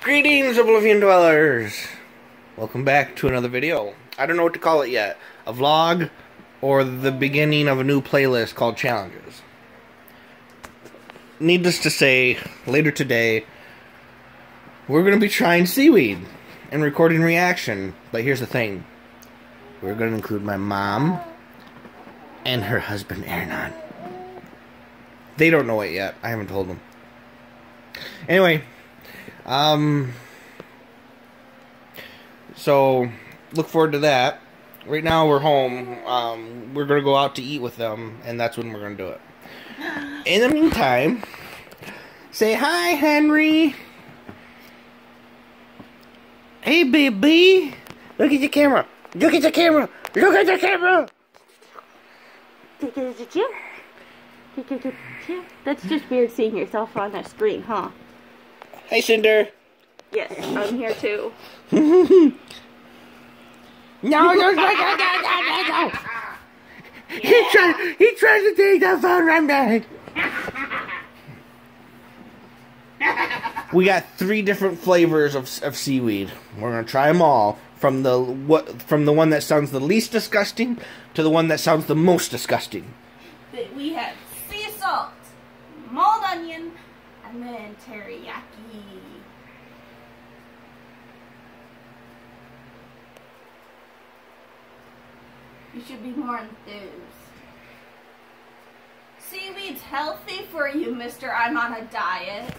Greetings, Oblivion Dwellers! Welcome back to another video. I don't know what to call it yet. A vlog or the beginning of a new playlist called Challenges. Needless to say, later today, we're going to be trying seaweed and recording reaction. But here's the thing. We're going to include my mom and her husband, Aaron. They don't know it yet. I haven't told them. Anyway, um, so look forward to that. Right now we're home. Um, we're gonna go out to eat with them, and that's when we're gonna do it. In the meantime, say hi, Henry. Hey, baby. Look at the camera. Look at the camera. Look at the camera. That's just weird seeing yourself on a screen, huh? Hey, Cinder. Yes, I'm here too. No, no, no, no, no, no, no, no. He tries, he tries to take the phone from me. We got three different flavors of, of seaweed. We're gonna try them all from the what from the one that sounds the least disgusting to the one that sounds the most disgusting. We have sea salt, mulled onion, and then teriyaki. You should be more enthused. Seaweed's healthy for you, mister. I'm on a diet.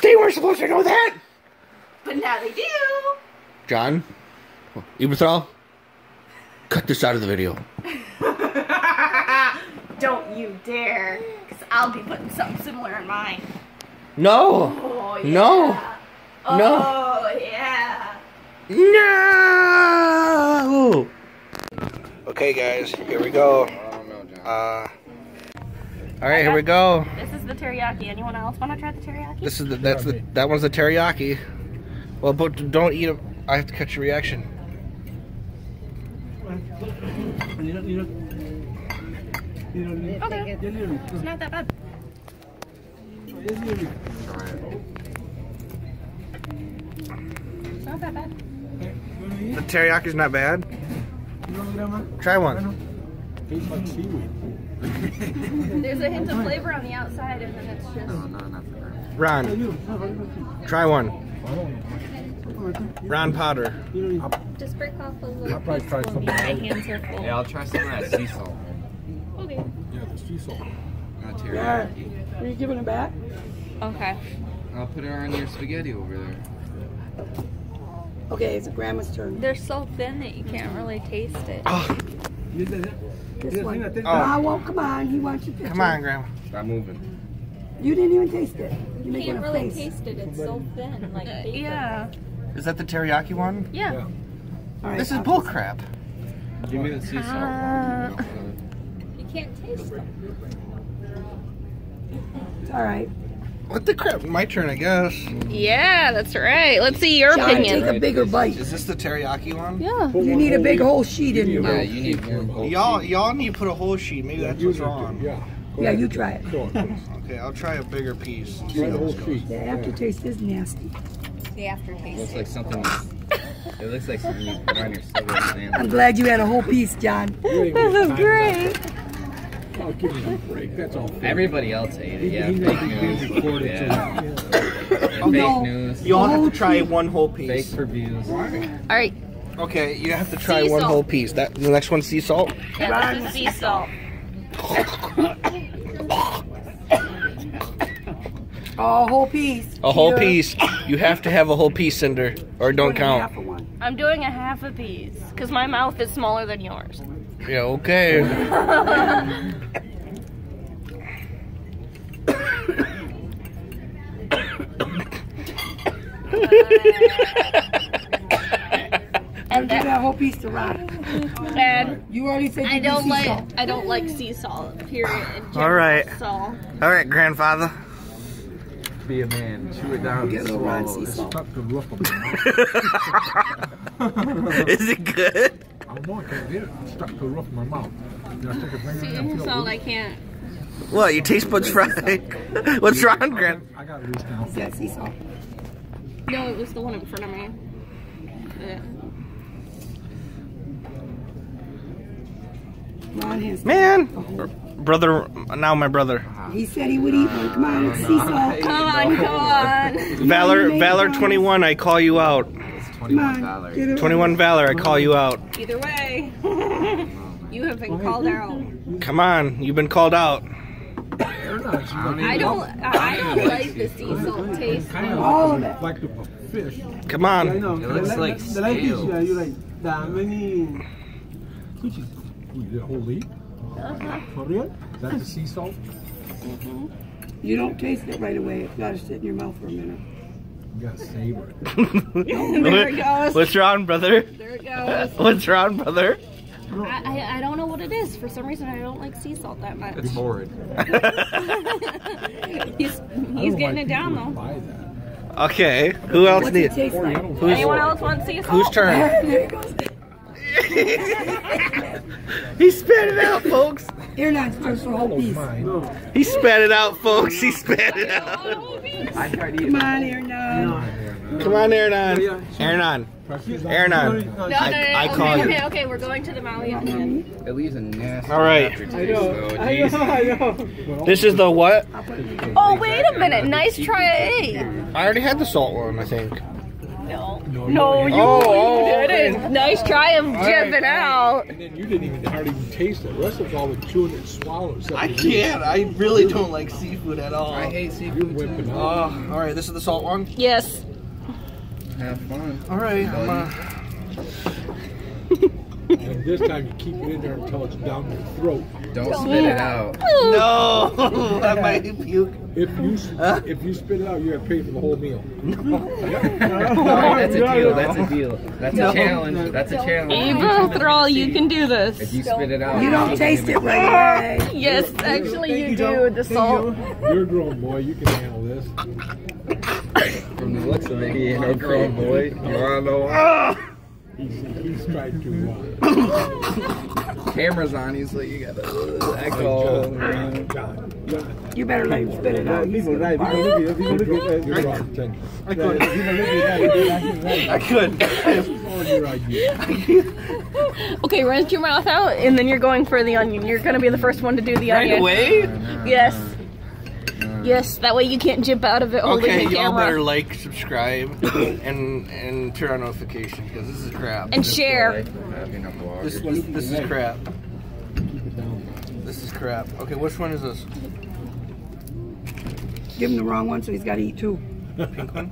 They weren't supposed to know that. But now they do. John, Ebrathral, cut this out of the video. Don't you dare. Because I'll be putting something similar in mine. No. Oh, yeah. No. No. Oh, yeah. No. Okay, guys, here we go. Uh, all right, here we go. This is the teriyaki. Anyone else want to try the teriyaki? This is the that's the that one's the teriyaki. Well, but don't eat it. I have to catch your reaction. Okay. It's not that bad. It's not that bad. The teriyaki's not bad. Try one. There's a hint of flavor on the outside, and then it's just. Ron, try one. Ron Potter. Just break off a little. I'll probably try some. My hands are full. Yeah, I'll try some of that sea salt. Okay. Yeah, the sea salt. Not teriyaki. Are you giving it back? Okay. I'll put it on your spaghetti over there. Okay, it's grandma's turn. They're so thin that you can't really taste it. Oh, This one. Oh. Ah, well, come on. He wants your picture. come on, Grandma. Stop moving. You didn't even taste it. You're You can't really face. taste it. It's so thin, like yeah, Is that the teriyaki one? yeah. All right, This is bull crap. Give me the sea salt. Uh, You can't taste it. It's all right. What the crap? My turn, I guess. Yeah, that's right. Let's see your John, opinion. take a bigger bite. Is this the teriyaki one? Yeah. You need a big whole sheet in your Yeah, mouth. you need more whole Y'all, y'all need to put a whole sheet. Maybe that's what's wrong. Yeah. Go Yeah, ahead. you try it. Go. Okay, I'll try a bigger piece. and Try the whole sheet. The aftertaste is nasty. The aftertaste. Looks like something. It looks like something you put on your cigarette I'm glad you had a whole piece, John. You ain't This is great. I'll give you a break. That's all. Everybody else ate it. Yeah, He- he fake news. it recorded, Yeah. Oh, Fake no. news. You all have to try one whole piece. for views. All right. Okay, you have to try Sea one salt. whole piece. That the next one's sea salt. Yeah, this is sea salt. A whole piece. A whole Peter. piece. You have to have a whole piece, Cinder, or don't Put half count. of one. I'm doing a half a piece because my mouth is smaller than yours. Yeah, okay. And Give then, that whole piece to Ron. and You already said you I do don't sea like salt. I don't like sea salt. Period. in All general, right. So All right, grandfather. Be a man. Chew it down. Get a little sea It's salt. the roof of. Is it good? I don't. I can't get it. It's stuck to the roof of my mouth. You know, I stick a finger in there and sea feel salt it. I can't. What? Your taste buds fried? What's wrong, grand? I got it loose now. Yeah, sea salt. No, it was the one in front of me. Yeah. Ron. Man, brother. Now my brother. He said he would eat one. Come on, it's sea salt. Come on, come on. Valor, Valor 21, I call you out. It's Come 21 on, Valor. 21 Valor. I call you out. Either way, you have been called out. Come on, you've been called out. They're not. She's like, I don't. I don't like the sea salt taste. kind All of it. like a fish. Come on. It looks like the like fish, scales. yeah, you like that many. Which is, ooh, the whole leaf? For real? Is that the sea salt? Mm-hmm. You don't taste it right away. It's got to sit in your mouth for a minute. You gotta savor. There it goes. What's wrong, brother? There it goes. What's wrong, brother? I, I, I don't know what it is. For some reason, I don't like sea salt that much. It's horrid. He's he's getting it down though. Okay, who else What's it needs? taste like? Who's- Anyone else want sea salt? Whose turn? There it goes. he spat it out, folks. Here, not just for whole piece. mine. He spat it out, folks. He spat it out. I tried eating Come on, here. Come on, Aaron. Aaron. Aaron. No, no, no, I- I okay, call you. okay, okay, we're going to the Maui at the end. It leaves a nasty All right. I know, though. I know, I know. This is the what? Oh, wait a minute. Nice try. I already had the salt one, I think. No. No, No, you you, Oh, you oh, didn't. Nice try of jumping out. And then you didn't even hardly even taste it. The rest of all the chewing and swallowing. I can't. I really don't like seafood at all. I hate You're seafood whipping too. out. Oh, all right. This is the salt one. Yes. Have fun. All right. I'm, And this time you keep it in there until it's down your throat. Don't spit it out. no, I might puke. If you s- if you spit it out, you got to pay for the whole meal. Alright, that's a deal. That's a deal. That's a challenge. That's a challenge. Evil Thrall, you can do this. If you spit it out, You don't taste it right away. Yes, actually Thank you you, do. Joe. The Thank salt. You're a grown boy. You can handle this. from the looks of it, he ain't no grown boy. You wanna know! He's, he's tried to. Uh, Camera's on, he's like, you gotta uh, hey, echo. John, John, John, You better let him spit it out. He's People, right? People look at people look at you're that. drawing attention. I could. People look at that. I could. This is all your idea. Okay, rinse your mouth out, and then you're going for the onion. You're gonna be the first one to do the Right onion. away. Yes. Yes, that way you can't jump out of it holding Okay, the y'all better like, subscribe, and and turn on notifications because this is crap. and share. Having a vlog. This this, this is crap. Keep it down. This is crap. Okay, which one is this? Give him the wrong one, so he's got to eat two. Pink one.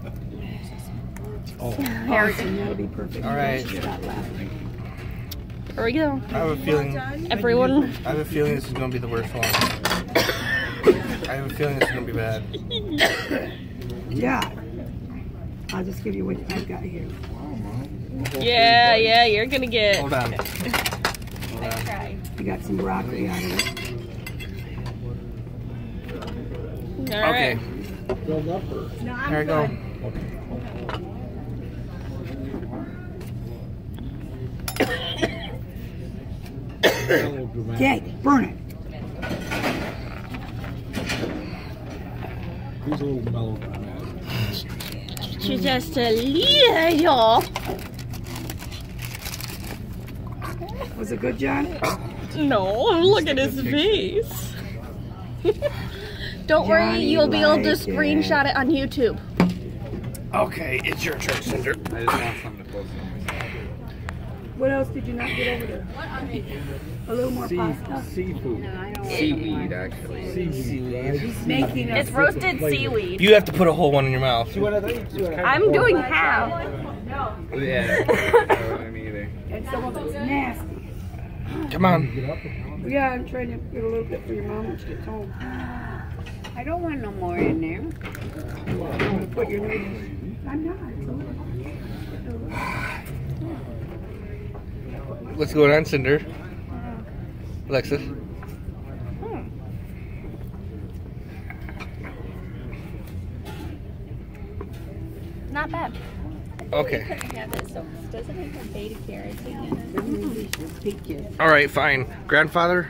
Oh. Awesome, that'll be perfect. All right. Stop laughing. There we go. I have a feeling. Everyone. I have a feeling this is gonna be the worst one. I have a feeling this is gonna be bad. Yeah. I'll just give you what I've got here. Yeah, yeah, you're gonna get. Hold on. I got some broccoli out of it. All Okay, right. Filled up or? here I go. Melodramatic. Okay, burn it. He's a little melodramatic. Just a little. Was it good, John? No, look at his face. Don't worry, you'll be able to it. screenshot it on YouTube. Okay, it's your turn, Cinder. What else did you not get over there? A little more pasta. Seafood. Seaweed, actually. Seaweed. He's making It's roasted seaweed. You have to put a whole one in your mouth. See what I think? See what I I'm doing half. No. Yeah. I mean, either. And some of it's nasty. Come on. Yeah, I'm trying to get a little bit for your mom when she gets home. I don't want no more in there. You want to put your noodles? I'm not. What's going on, Cinder? Alexis. Hmm. Not bad. Okay. Yeah, this so doesn't it have beta carotene All right, fine. Grandfather.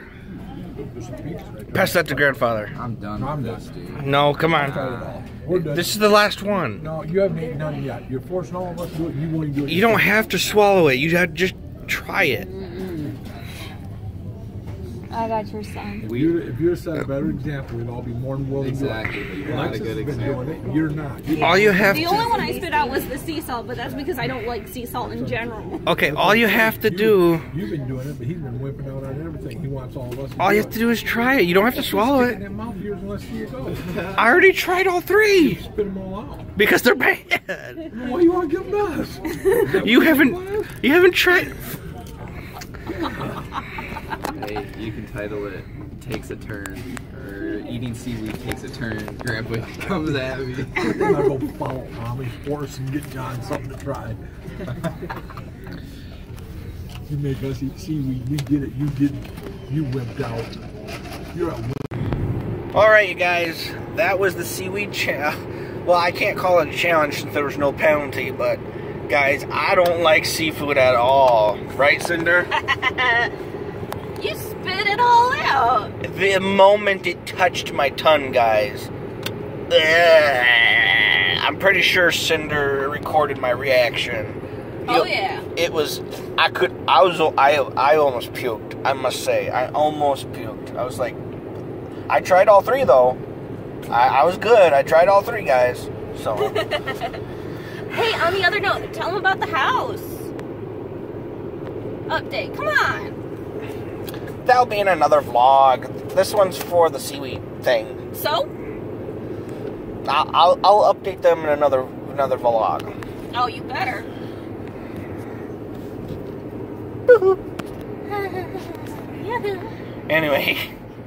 Pass that to grandfather. I'm done I'm with done. this, dude. No, come on. This is the last one. No, you haven't eaten none yet. You're forcing all of us to do it, you won't do it. You don't have to swallow it. You have to just try it. I got your son. If you'd, if you'd set a better example, we'd all be more than willing Exactly, to do it. you're not a good example. doing it. You're not. You- All you have The to only one I spit out was the sea salt, but that's because I don't like sea salt in general. Okay, all you have to do You've been doing it, but he's been whipping out on everything. He wants all of us. all you have to do is try it. You don't have to swallow Stick in it. mouth of yours and let's see it go. I already tried all three Spit them all out. because they're bad. Why do you want to give them to us? You haven't you haven't tried Hey, you can title it "Takes a Turn" or "Eating Seaweed Takes a Turn." Grandpa comes at me. Then I'll go follow Mommy's horse and get John something to try. you make us eat seaweed. We did it. You didn't. You wimped out. You're a wimp. All right, you guys, that was the seaweed challenge. Well, I can't call it a challenge since there was no penalty, but guys, I don't like seafood at all. Right, Cinder? You spit it all out. the moment it touched my tongue, guys. ugh, I'm pretty sure Cinder recorded my reaction. Oh It- yeah. It was, I could, I was, I, I almost puked. I must say, I almost puked. I was like, I tried all three though. I, I was good. I tried all three, guys. So, Hey, on the other note, tell them about the house. Update. Come on. That'll be in another vlog. This one's for the seaweed thing. So? I'll, I'll, I'll update them in another, another vlog. Oh, you better. Anyway.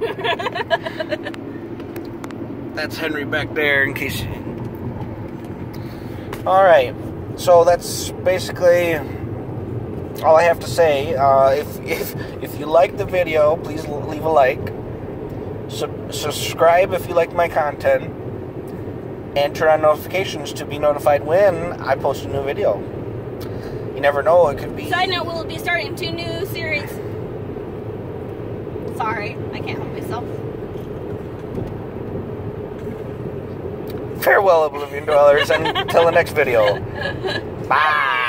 that's Henry back there in case. Alright. So that's basically all I have to say. Uh, if, if, if you like the video, please leave a like. Sub- subscribe if you like my content. And turn on notifications to be notified when I post a new video. You never know, it could be. Side note, we'll be starting two new series. Sorry, I can't help myself. Farewell, Oblivion Dwellers, and until the next video. Bye.